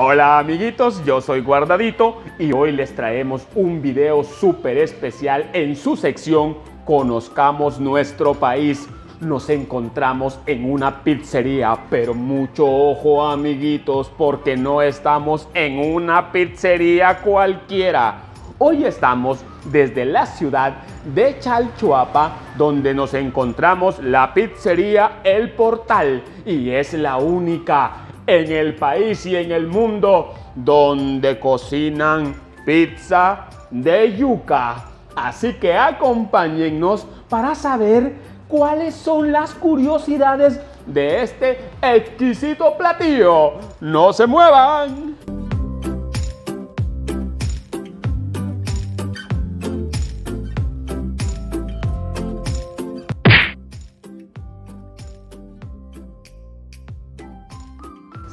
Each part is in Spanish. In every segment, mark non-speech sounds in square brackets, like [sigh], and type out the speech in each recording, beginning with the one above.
Hola amiguitos, yo soy Guardadito y hoy les traemos un video súper especial en su sección Conozcamos nuestro país. Nos encontramos en una pizzería, pero mucho ojo amiguitos porque no estamos en una pizzería cualquiera. Hoy estamos desde la ciudad de Chalchuapa, donde nos encontramos la pizzería El Portal y es la única en el país y en el mundo donde cocinan pizza de yuca. Así que acompáñennos para saber cuáles son las curiosidades de este exquisito platillo. ¡No se muevan!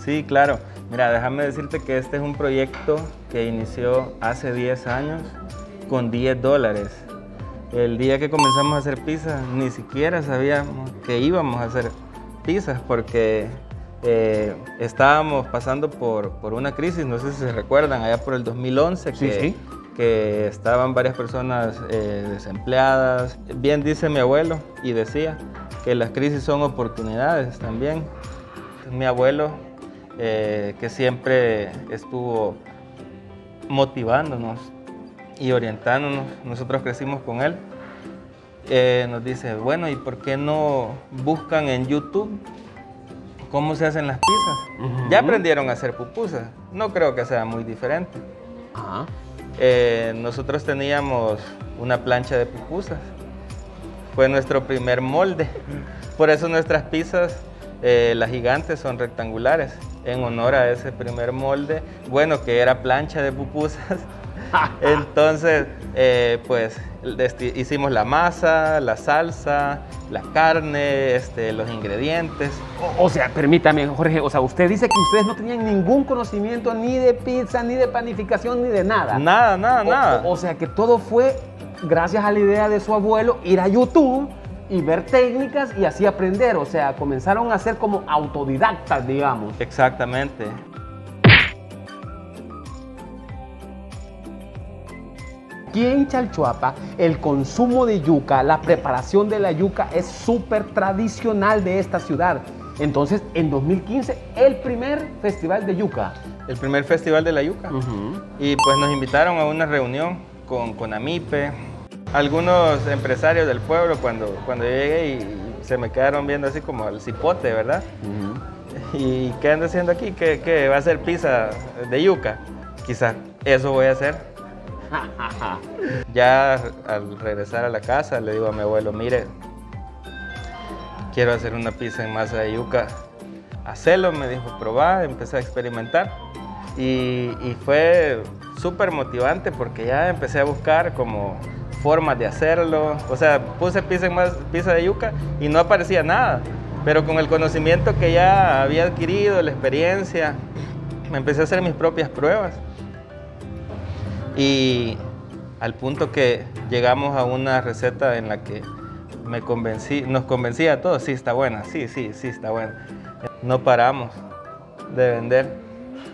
Sí, claro. Mira, déjame decirte que este es un proyecto que inició hace 10 años con 10 dólares. El día que comenzamos a hacer pizzas, ni siquiera sabíamos que íbamos a hacer pizzas porque eh, estábamos pasando por, por, una crisis, no sé si se recuerdan, allá por el 2011, que, que estaban varias personas eh, desempleadas. Bien dice mi abuelo y decía que las crisis son oportunidades también. Mi abuelo eh, que siempre estuvo motivándonos y orientándonos. Nosotros crecimos con él. Eh, nos dice, bueno, ¿y por qué no buscan en YouTube cómo se hacen las pizzas? Ya aprendieron a hacer pupusas. No creo que sea muy diferente. Eh, nosotros teníamos una plancha de pupusas. Fue nuestro primer molde. Por eso nuestras pizzas, las gigantes, son rectangulares en honor a ese primer molde, bueno, que era plancha de pupusas. [laughs] Entonces, eh, pues hicimos la masa, la salsa, la carne, este, los ingredientes. O, sea, permítame, Jorge, o sea, usted dice que ustedes no tenían ningún conocimiento ni de pizza, ni de panificación, ni de nada. Nada, nada, nada. o sea, que todo fue gracias a la idea de su abuelo ir a YouTube y ver técnicas y así aprender. O sea, comenzaron a ser como autodidactas, digamos. Exactamente. Aquí en Chalchuapa, el consumo de yuca, la preparación de la yuca es súper tradicional de esta ciudad. Entonces, en 2015, el primer festival de yuca. El primer festival de la yuca. Y pues nos invitaron a una reunión con, con Amipe, algunos empresarios del pueblo cuando, cuando llegué y, se me quedaron viendo así como el cipote, ¿verdad? ¿Y qué ando haciendo aquí? ¿Qué, va a ser pizza de yuca? Quizá eso voy a hacer. [laughs] ya al regresar a la casa le digo a mi abuelo, mire, quiero hacer una pizza en masa de yuca. Hacelo, me dijo, probá, empecé a experimentar. Y, y fue súper motivante porque ya empecé a buscar como formas de hacerlo. O sea, puse pizza, más, pizza de yuca y no aparecía nada. Pero con el conocimiento que ya había adquirido, la experiencia, me empecé a hacer mis propias pruebas. Y al punto que llegamos a una receta en la que me convencí, nos convencía a todos, sí está buena, sí, sí, sí está buena. No paramos de vender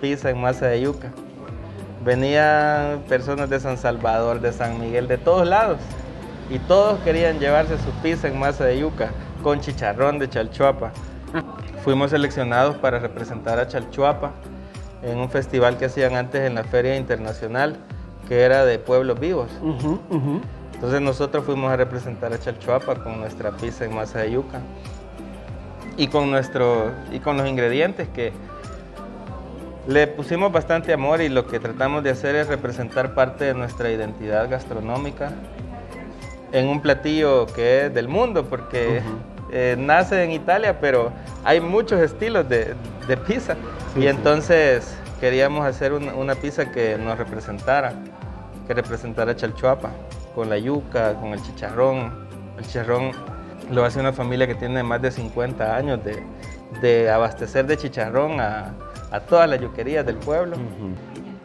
pizza en masa de yuca. Venían personas de San Salvador, de San Miguel, de todos lados. Y todos querían llevarse su pizza en masa de yuca con chicharrón de Chalchuapa. Fuimos seleccionados para representar a Chalchuapa en un festival que hacían antes en la Feria Internacional, que era de pueblos vivos. Entonces nosotros fuimos a representar a Chalchuapa con nuestra pizza en masa de yuca y con, nuestro, y con los ingredientes que le pusimos bastante amor y lo que tratamos de hacer es representar parte de nuestra identidad gastronómica en un platillo que es del mundo, porque eh, nace en Italia, pero hay muchos estilos de, pizza. y entonces queríamos hacer una, pizza que nos representara, que representara Chalchuapa, con la yuca, con el chicharrón. El chicharrón lo hace una familia que tiene más de 50 años de, de abastecer de chicharrón a a todas las yuquerías del pueblo.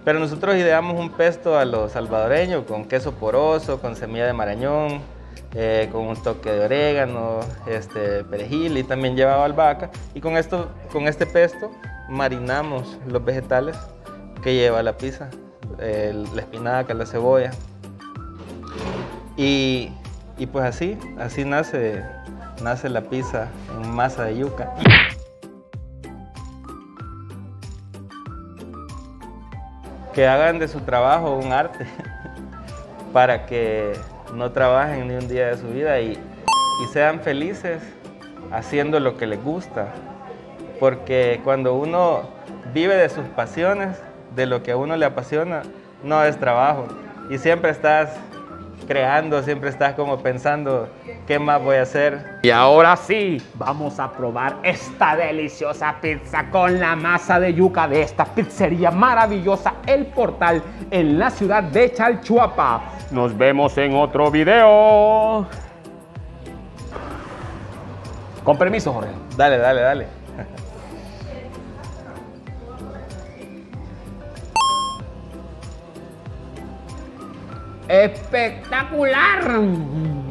Pero nosotros ideamos un pesto a los salvadoreños con queso poroso, con semilla de marañón, eh, con un toque de orégano, este, perejil y también llevaba albahaca. Y con, esto, con este pesto marinamos los vegetales que lleva la pizza, el- la espinaca, la cebolla. Y, y pues así, así nace, nace la pizza en masa de yuca. Que hagan de su trabajo un arte [laughs] para que no trabajen ni un día de su vida y, y sean felices haciendo lo que les gusta. Porque cuando uno vive de sus pasiones, de lo que a uno le apasiona, no es trabajo. Y siempre estás creando, siempre estás como pensando qué más voy a hacer. Y ahora sí, vamos a probar esta deliciosa pizza con la masa de yuca de esta pizzería maravillosa El Portal en la ciudad de Chalchuapa. Nos vemos en otro video. Con permiso, Jorge. Dale, dale, dale. Espectacular.